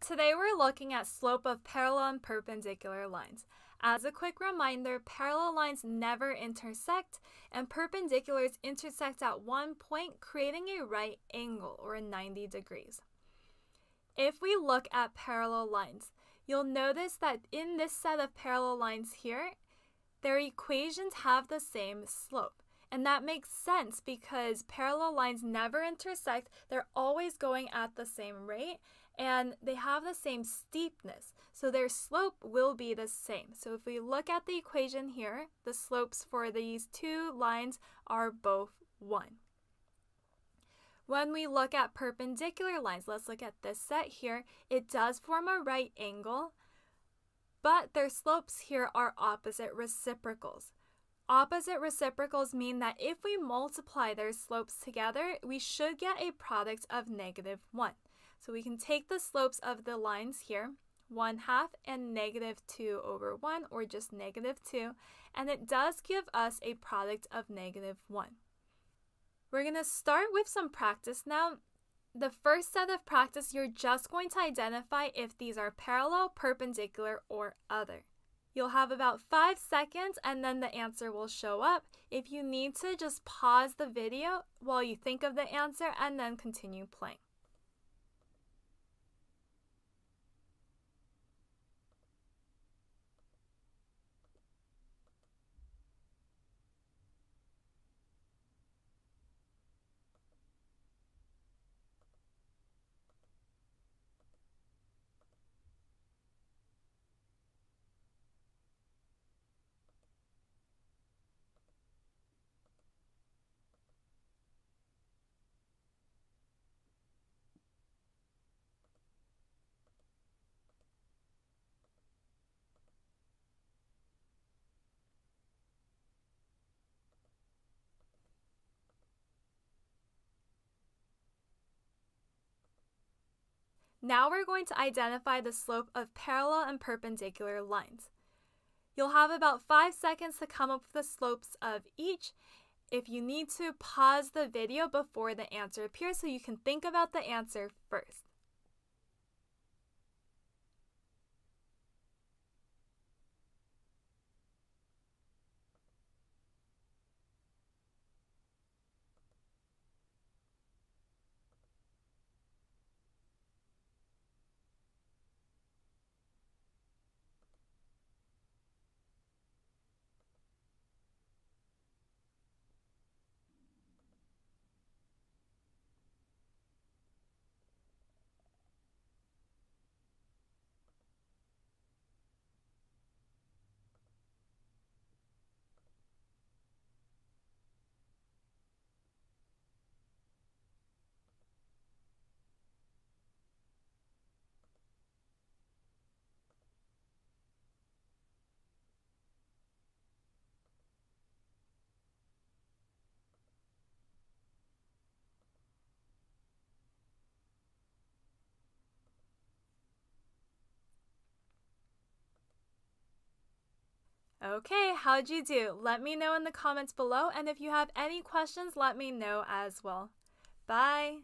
Today we're looking at slope of parallel and perpendicular lines. As a quick reminder, parallel lines never intersect and perpendiculars intersect at one point creating a right angle or 90 degrees. If we look at parallel lines, you'll notice that in this set of parallel lines here, their equations have the same slope. And that makes sense because parallel lines never intersect. They're always going at the same rate and they have the same steepness. So their slope will be the same. So if we look at the equation here, the slopes for these two lines are both 1. When we look at perpendicular lines, let's look at this set here, it does form a right angle, but their slopes here are opposite reciprocals. Opposite reciprocals mean that if we multiply their slopes together, we should get a product of negative 1. So we can take the slopes of the lines here, 1 half and negative 2 over 1, or just negative 2, and it does give us a product of negative 1. We're going to start with some practice now. The first set of practice, you're just going to identify if these are parallel, perpendicular, or other. You'll have about five seconds and then the answer will show up. If you need to, just pause the video while you think of the answer and then continue playing. Now we're going to identify the slope of parallel and perpendicular lines. You'll have about 5 seconds to come up with the slopes of each. If you need to, pause the video before the answer appears so you can think about the answer first. Okay, how'd you do? Let me know in the comments below, and if you have any questions, let me know as well. Bye!